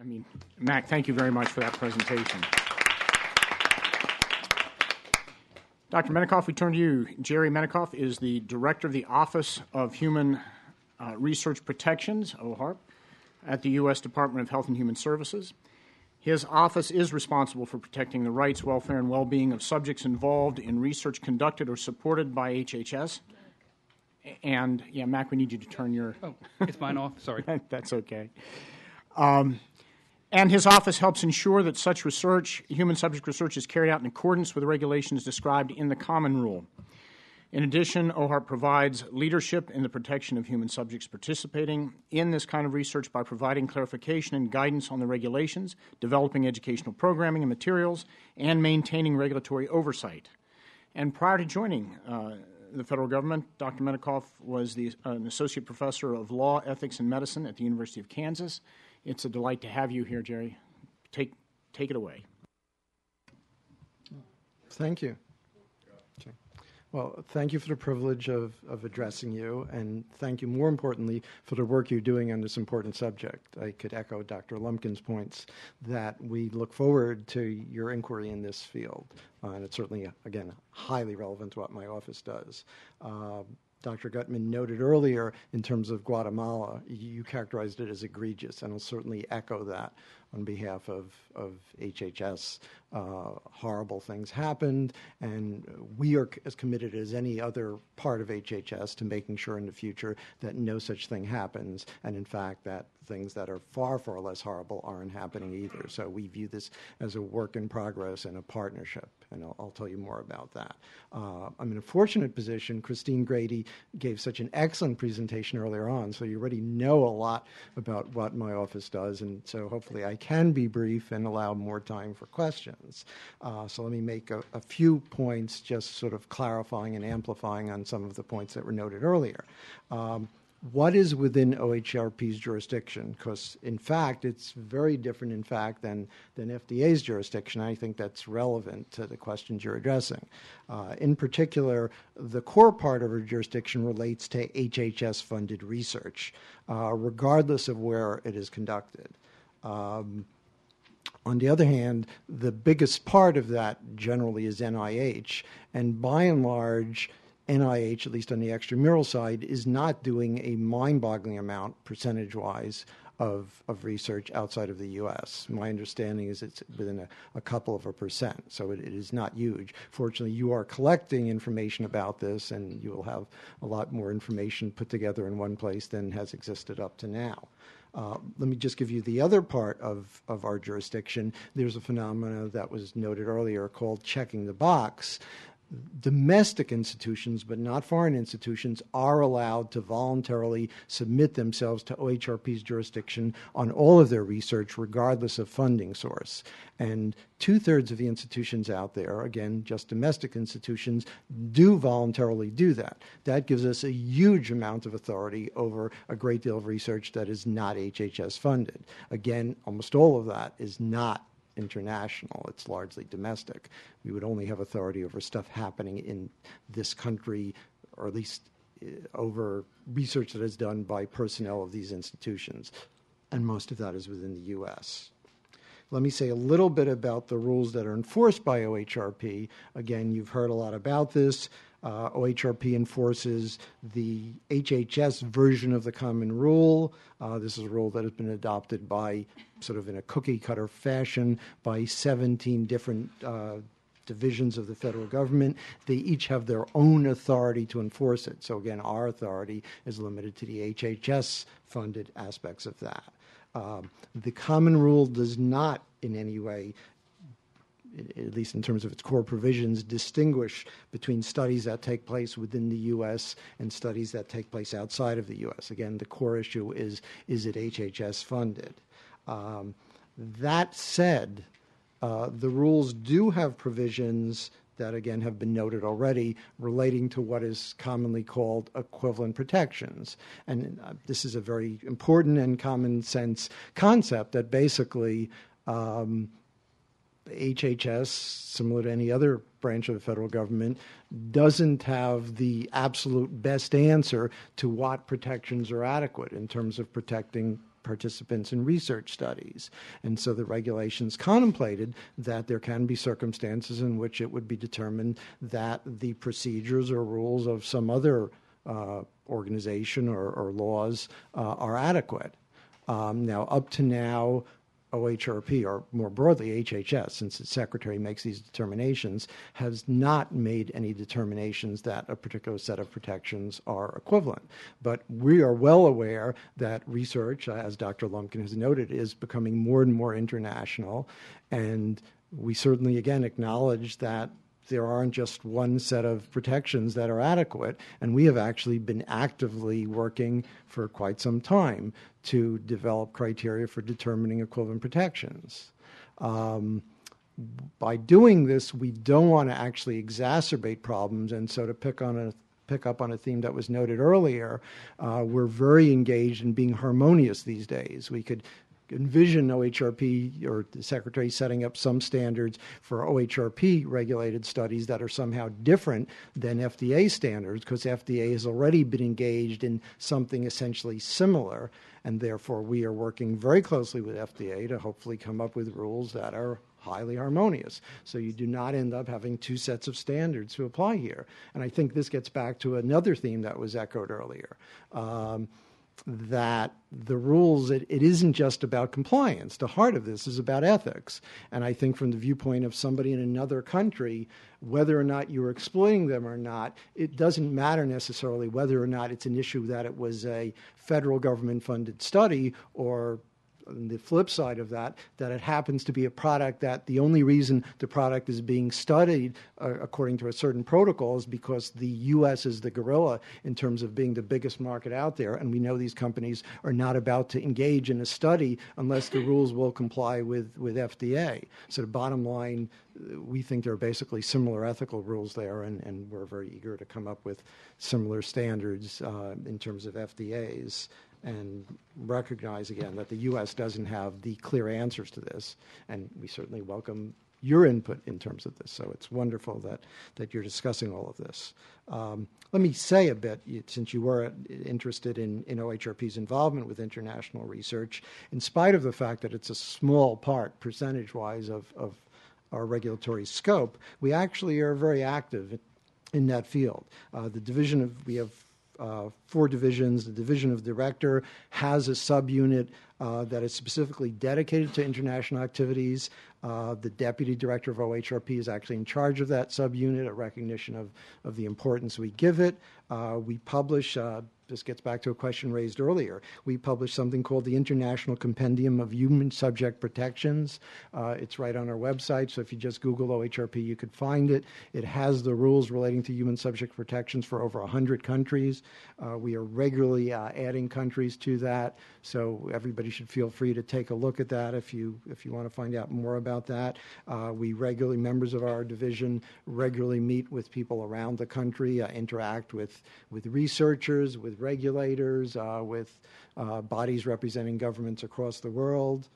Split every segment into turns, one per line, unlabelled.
I mean, Mac, thank you very much for that presentation. Dr. Menikoff, we turn to you. Jerry Menikoff is the director of the Office of Human uh, Research Protections, OHRP, at the U.S. Department of Health and Human Services. His office is responsible for protecting the rights, welfare, and well being of subjects involved in research conducted or supported by HHS. And, yeah, Mac, we need you to turn your.
Oh, it's mine off. Sorry.
That's okay. Um, and his office helps ensure that such research, human subject research, is carried out in accordance with the regulations described in the Common Rule. In addition, OHRP provides leadership in the protection of human subjects participating in this kind of research by providing clarification and guidance on the regulations, developing educational programming and materials, and maintaining regulatory oversight. And prior to joining uh, the federal government, Dr. Menikoff was the, uh, an associate professor of law, ethics, and medicine at the University of Kansas. It's a delight to have you here, Jerry. Take, take it away.
Thank you. Well, thank you for the privilege of, of addressing you, and thank you, more importantly, for the work you're doing on this important subject. I could echo Dr. Lumpkin's points that we look forward to your inquiry in this field, uh, and it's certainly, again, highly relevant to what my office does. Uh, Dr. Gutmann noted earlier in terms of Guatemala, you characterized it as egregious, and I'll certainly echo that on behalf of, of HHS. Uh, horrible things happened, and we are as committed as any other part of HHS to making sure in the future that no such thing happens, and in fact, that things that are far, far less horrible aren't happening either. So we view this as a work in progress and a partnership, and I'll, I'll tell you more about that. Uh, I'm in a fortunate position. Christine Grady gave such an excellent presentation earlier on, so you already know a lot about what my office does, and so hopefully I can be brief and allow more time for questions. Uh, so let me make a, a, few points, just sort of clarifying and amplifying on some of the points that were noted earlier. Um, what is within OHRP's jurisdiction? Because in fact, it's very different, in fact, than, than FDA's jurisdiction. I think that's relevant to the questions you're addressing. Uh, in particular, the core part of our jurisdiction relates to HHS funded research, uh, regardless of where it is conducted. Um, on the other hand, the biggest part of that generally is NIH, and by and large, NIH, at least on the extramural side, is not doing a mind boggling amount, percentage wise, of, of research outside of the US. My understanding is it's within a, a couple of a percent, so it, it is not huge. Fortunately, you are collecting information about this, and you will have a lot more information put together in one place than has existed up to now. Uh, let me just give you the other part of, of our jurisdiction. There's a phenomenon that was noted earlier called checking the box domestic institutions, but not foreign institutions, are allowed to voluntarily submit themselves to OHRP's jurisdiction on all of their research, regardless of funding source. And two thirds of the institutions out there, again, just domestic institutions, do voluntarily do that. That gives us a huge amount of authority over a great deal of research that is not HHS funded. Again, almost all of that is not international, it's largely domestic. We would only have authority over stuff happening in this country, or at least uh, over research that is done by personnel of these institutions. And most of that is within the US. Let me say a little bit about the rules that are enforced by OHRP. Again, you've heard a lot about this. Uh, OHRP enforces the HHS version of the Common Rule. Uh, this is a rule that has been adopted by, sort of in a cookie cutter fashion, by 17 different uh, divisions of the federal government. They each have their own authority to enforce it. So, again, our authority is limited to the HHS funded aspects of that. Um, the Common Rule does not in any way at least in terms of its core provisions, distinguish between studies that take place within the U.S. and studies that take place outside of the U.S. Again, the core issue is is it HHS funded? Um, that said, uh, the rules do have provisions that again have been noted already relating to what is commonly called equivalent protections. And uh, this is a very important and common sense concept that basically um, HHS, similar to any other branch of the federal government, doesn't have the absolute best answer to what protections are adequate in terms of protecting participants in research studies. And so the regulations contemplated that there can be circumstances in which it would be determined that the procedures or rules of some other uh, organization or, or laws uh, are adequate. Um, now, up to now, OHRP, or more broadly HHS, since its secretary makes these determinations, has not made any determinations that a particular set of protections are equivalent. But we are well aware that research, uh, as Dr. Lumpkin has noted, is becoming more and more international. And we certainly, again, acknowledge that there aren't just one set of protections that are adequate. And we have actually been actively working for quite some time to develop criteria for determining equivalent protections. Um, by doing this, we don't want to actually exacerbate problems. And so, to pick on a pick up on a theme that was noted earlier, uh, we're very engaged in being harmonious these days. We could envision OHRP or the secretary setting up some standards for OHRP regulated studies that are somehow different than FDA standards because FDA has already been engaged in something essentially similar. And therefore, we are working very closely with FDA to hopefully come up with rules that are highly harmonious. So you do not end up having two sets of standards to apply here. And I think this gets back to another theme that was echoed earlier. Um, that the rules, it, it isn't just about compliance. The heart of this is about ethics. And I think, from the viewpoint of somebody in another country, whether or not you're exploiting them or not, it doesn't matter necessarily whether or not it's an issue that it was a federal government funded study or the flip side of that, that it happens to be a product that the only reason the product is being studied uh, according to a certain protocol is because the U.S. is the gorilla in terms of being the biggest market out there. And we know these companies are not about to engage in a study unless the rules will comply with, with FDA. So the bottom line, we think there are basically similar ethical rules there, and, and we're very eager to come up with similar standards uh, in terms of FDA's and recognize again that the U.S. doesn't have the clear answers to this, and we certainly welcome your input in terms of this. So it's wonderful that, that you're discussing all of this. Um, let me say a bit, since you were interested in, in OHRP's involvement with international research, in spite of the fact that it's a small part, percentage wise, of, of our regulatory scope, we actually are very active in that field. Uh, the division of, we have uh, Uh, four divisions. The division of director has a subunit uh, that is specifically dedicated to international activities. Uh, the deputy director of OHRP is actually in charge of that subunit, a recognition of, of the importance we give it. Uh, we publish uh, this gets back to a question raised earlier. We publish something called the International Compendium of Human Subject Protections. Uh, it's right on our website, so if you just Google OHRP, you could find it. It has the rules relating to human subject protections for over 100 countries. Uh, we are regularly uh, adding countries to that, so everybody should feel free to take a look at that if you if you want to find out more about that. Uh, we regularly, members of our division, regularly meet with people around the country, uh, interact with with researchers, with regulators, uh, with uh, bodies representing governments across the world.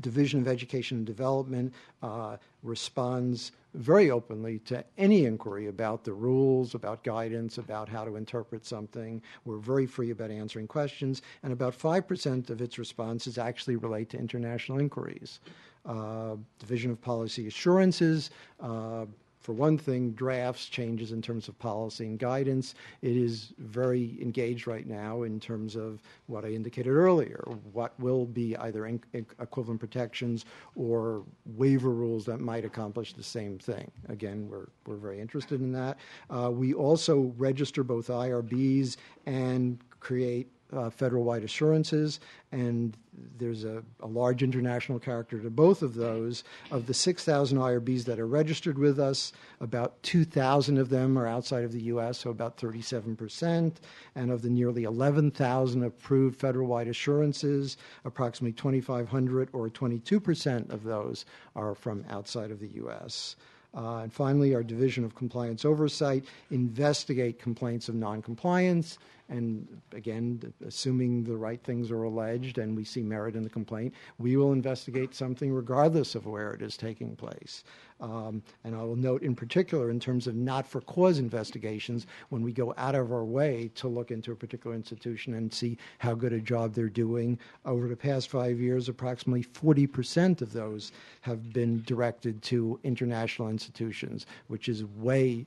Division of Education and Development uh, responds very openly to any inquiry about the rules, about guidance, about how to interpret something. We're very free about answering questions, and about 5% of its responses actually relate to international inquiries. Uh, Division of Policy Assurances uh, for one thing, drafts, changes in terms of policy and guidance. It is very engaged right now in terms of what I indicated earlier what will be either in, equivalent protections or waiver rules that might accomplish the same thing. Again, we're, we're very interested in that. Uh, we also register both IRBs and create uh, federal wide assurances, and there's a, a, large international character to both of those. Of the 6,000 IRBs that are registered with us, about 2,000 of them are outside of the U.S., so about 37%. And of the nearly 11,000 approved federal wide assurances, approximately 2,500 or 22% of those are from outside of the U.S. Uh, and finally, our Division of Compliance Oversight investigate complaints of noncompliance And again, assuming the right things are alleged and we see merit in the complaint, we will investigate something regardless of where it is taking place. Um, and I will note in particular, in terms of not for cause investigations, when we go out of our way to look into a particular institution and see how good a job they're doing, over the past five years, approximately 40% of those have been directed to international institutions, which is way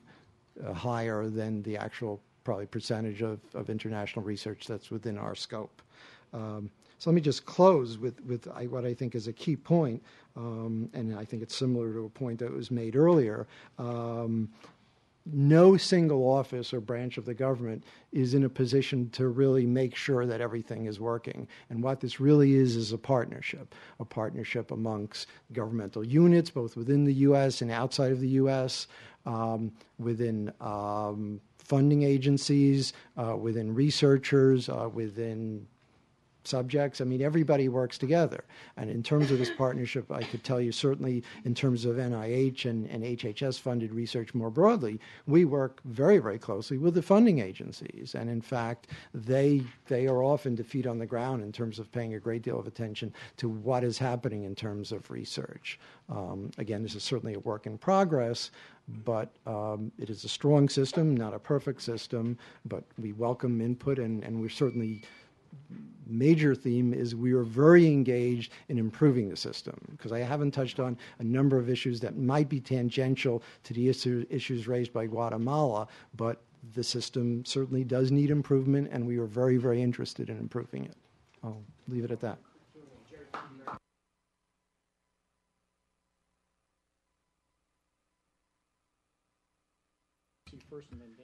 uh, higher than the actual probably percentage of, of international research that's within our scope. Um, so let me just close with, with what I think is a key point, um, and I think it's similar to a point that was made earlier. Um, no single office or branch of the government is in a position to really make sure that everything is working. And what this really is is a partnership, a partnership amongst governmental units, both within the U.S. and outside of the U.S., um, within um, funding agencies, uh, within researchers, uh, within subjects. I mean, everybody works together. And in terms of this partnership, I could tell you certainly in terms of NIH and, and HHS funded research more broadly, we work very, very closely with the funding agencies. And in fact, they, they are often the feet on the ground in terms of paying a great deal of attention to what is happening in terms of research. Um, again, this is certainly a work in progress, but um, it is a strong system, not a perfect system, but we welcome input and, and we're certainly major theme is we are very engaged in improving the system because I haven't touched on a number of issues that might be tangential to the issue, issues raised by Guatemala, but the system certainly does need improvement, and we are very, very interested in improving it. I'll leave it at that.
First and then.